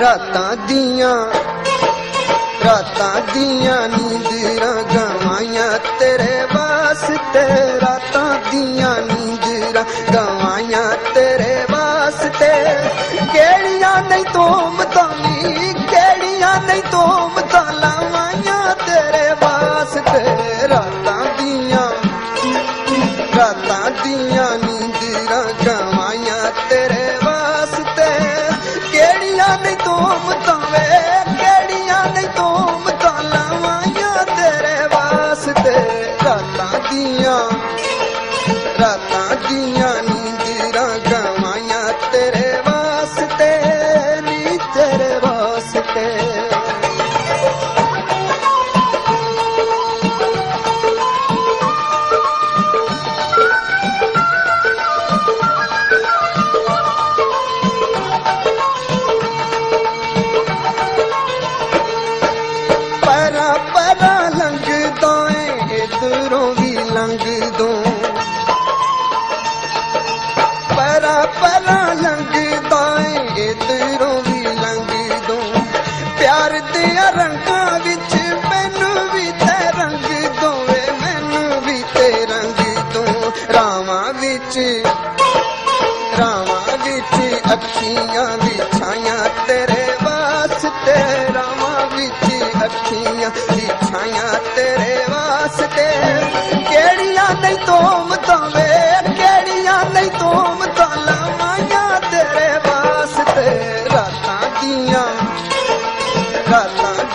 ਰਾਤਾਂ ਦੀਆਂ ਰਾਤਾਂ ਦੀਆਂ ਨੀਂਦਰਾਂ ਗਵਾਈਆਂ ਤੇਰੇ ਵਾਸਤੇ ਰਾਤਾਂ ਦੀਆਂ ਨੀਂਦਰਾਂ ਗਵਾਈਆਂ दो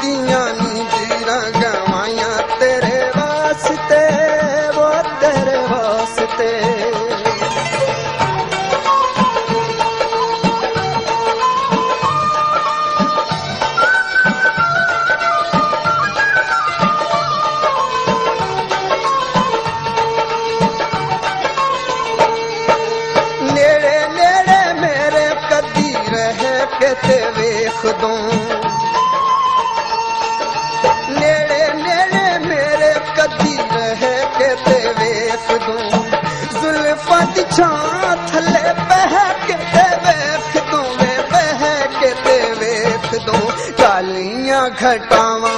दिया नींद गवाया तेरे वास्ते वो तेरे वास्ते नेड़े नेड़े मेरे कदी रह के वेख दूँ। घटावा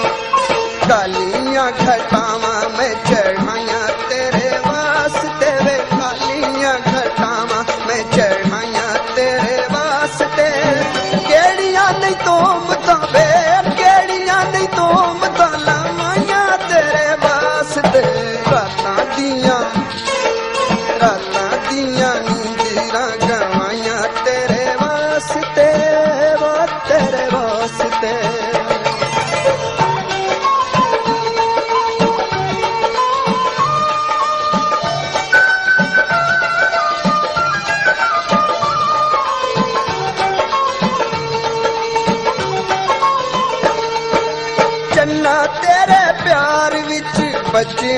बचे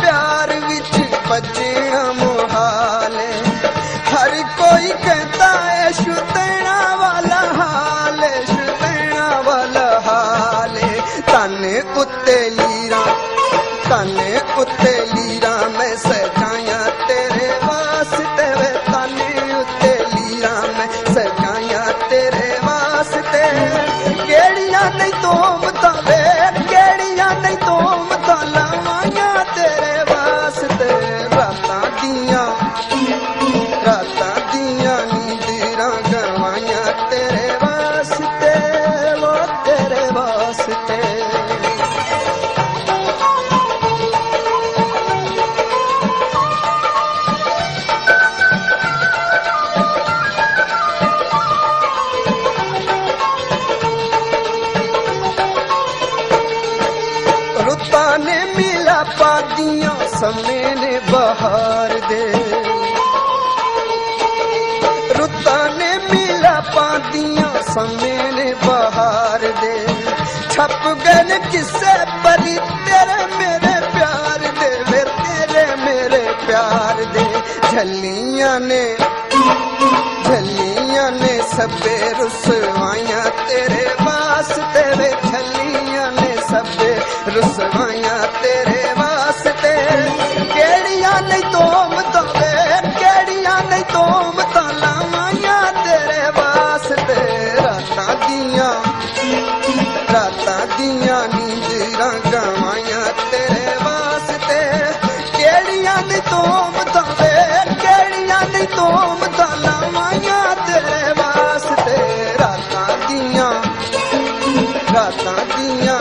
प्यार विच बचे समन बहार दे। रुता ने मिला पादियाँ समन बहार दे। छप गए किसे परी, तेरे मेरे प्यार दे वे, तेरे मेरे प्यार दे। झलिया ने झलिया ने सबे रुसवाइया तेरे वास्ते वे झलिया ने सबे रुसवाइया तेरे वास्ते ਦੀਆਂ ਨੀਂਦਰਾਂ ਗਵਾਈਆਂ ਤੇਰੇ ਵਾਸਤੇ। ਕਿਹੜੀਆਂ ਨੇ ਤੋਮ ਦਵੇ ਕਿਹੜੀਆਂ ਨੇ ਤੋਮ ਦਲਾਵਾਈਆਂ ਤੇਰੇ ਵਾਸਤੇ। ਰਾਤਾਂ ਦੀਆਂ ਰਾਤਾਂ ਦੀਆਂ